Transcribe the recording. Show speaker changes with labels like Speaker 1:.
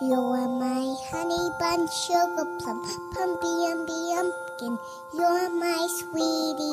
Speaker 1: You're my honey bun, sugar plum, pumpy umby umpkin. You're my sweetie